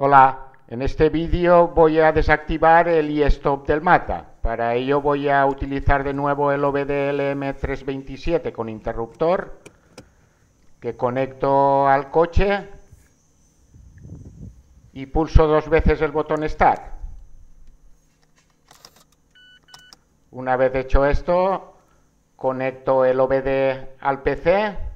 Hola, en este vídeo voy a desactivar el e-stop del Mata. Para ello voy a utilizar de nuevo el OBD-LM327 con interruptor que conecto al coche y pulso dos veces el botón Start. Una vez hecho esto, conecto el OBD al PC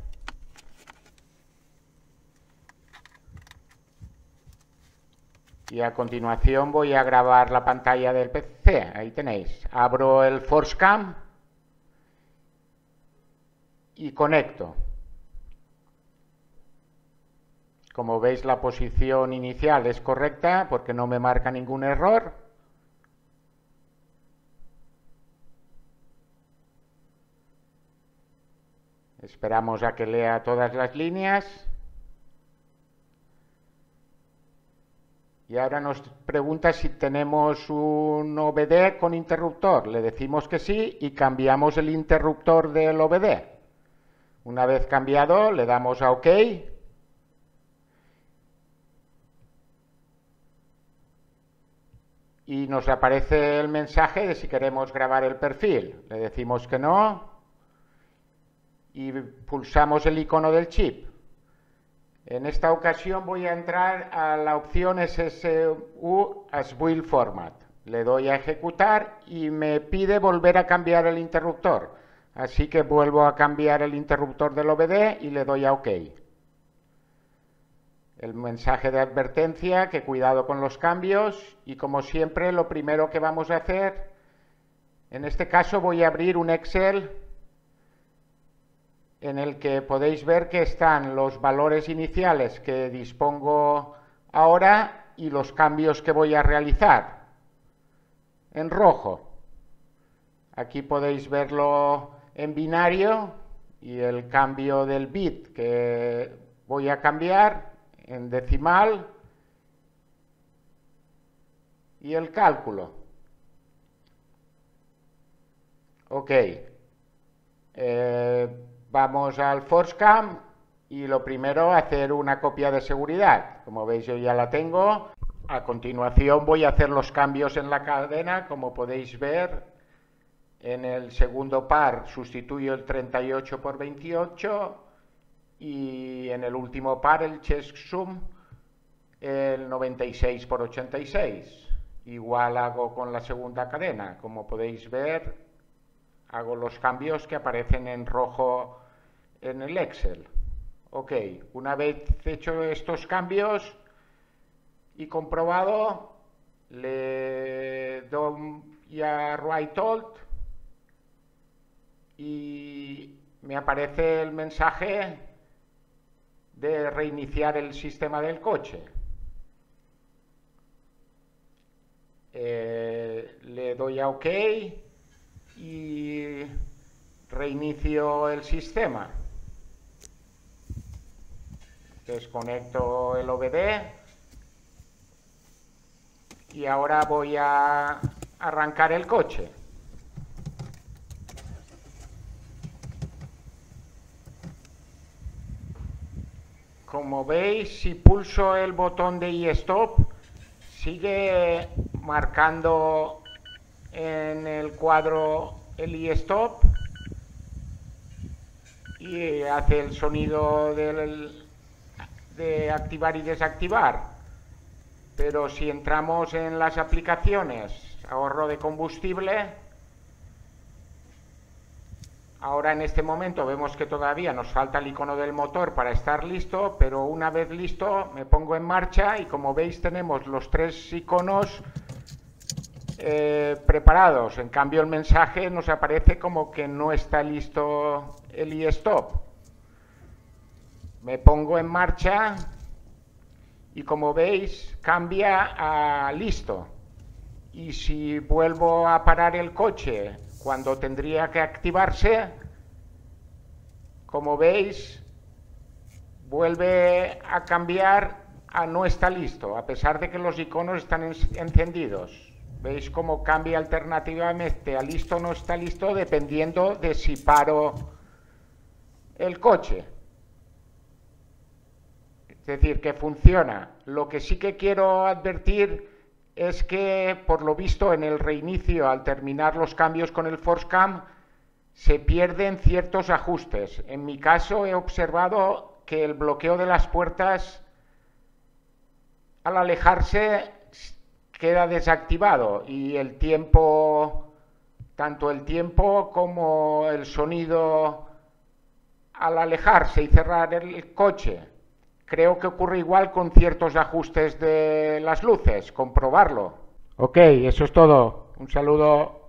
y a continuación voy a grabar la pantalla del PC. Ahí tenéis. Abro el ForceCam y conecto. Como veis la posición inicial es correcta porque no me marca ningún error. Esperamos a que lea todas las líneas. Y ahora nos pregunta si tenemos un OBD con interruptor. Le decimos que sí y cambiamos el interruptor del OBD. Una vez cambiado, le damos a OK. Y nos aparece el mensaje de si queremos grabar el perfil. Le decimos que no y pulsamos el icono del chip. En esta ocasión voy a entrar a la opción SSU as Build Format. Le doy a ejecutar y me pide volver a cambiar el interruptor. Así que vuelvo a cambiar el interruptor del OBD y le doy a OK. El mensaje de advertencia, que cuidado con los cambios y como siempre lo primero que vamos a hacer, en este caso voy a abrir un Excel en el que podéis ver que están los valores iniciales que dispongo ahora y los cambios que voy a realizar en rojo. Aquí podéis verlo en binario y el cambio del bit que voy a cambiar en decimal y el cálculo. Ok. Eh, Vamos al ForceCam y lo primero hacer una copia de seguridad. Como veis yo ya la tengo. A continuación voy a hacer los cambios en la cadena, como podéis ver. En el segundo par sustituyo el 38 por 28 y en el último par el checksum el 96 por 86. Igual hago con la segunda cadena. Como podéis ver, hago los cambios que aparecen en rojo en el Excel. Ok, una vez hecho estos cambios y comprobado, le doy a Write Alt y me aparece el mensaje de reiniciar el sistema del coche. Eh, le doy a OK y reinicio el sistema desconecto el OBD y ahora voy a arrancar el coche. Como veis, si pulso el botón de e-stop, sigue marcando en el cuadro el e-stop y hace el sonido del, de activar y desactivar. Pero si entramos en las aplicaciones, ahorro de combustible, ahora en este momento vemos que todavía nos falta el icono del motor para estar listo, pero una vez listo me pongo en marcha y como veis tenemos los tres iconos eh, preparados. En cambio el mensaje nos aparece como que no está listo el e-stop me pongo en marcha y como veis cambia a listo. Y si vuelvo a parar el coche cuando tendría que activarse, como veis, vuelve a cambiar a no está listo, a pesar de que los iconos están encendidos. ¿Veis cómo cambia alternativamente a listo no está listo dependiendo de si paro el coche? Es decir, que funciona. Lo que sí que quiero advertir es que, por lo visto, en el reinicio, al terminar los cambios con el ForceCam, se pierden ciertos ajustes. En mi caso he observado que el bloqueo de las puertas al alejarse queda desactivado y el tiempo, tanto el tiempo como el sonido al alejarse y cerrar el coche. Creo que ocurre igual con ciertos ajustes de las luces, comprobarlo. Ok, eso es todo. Un saludo.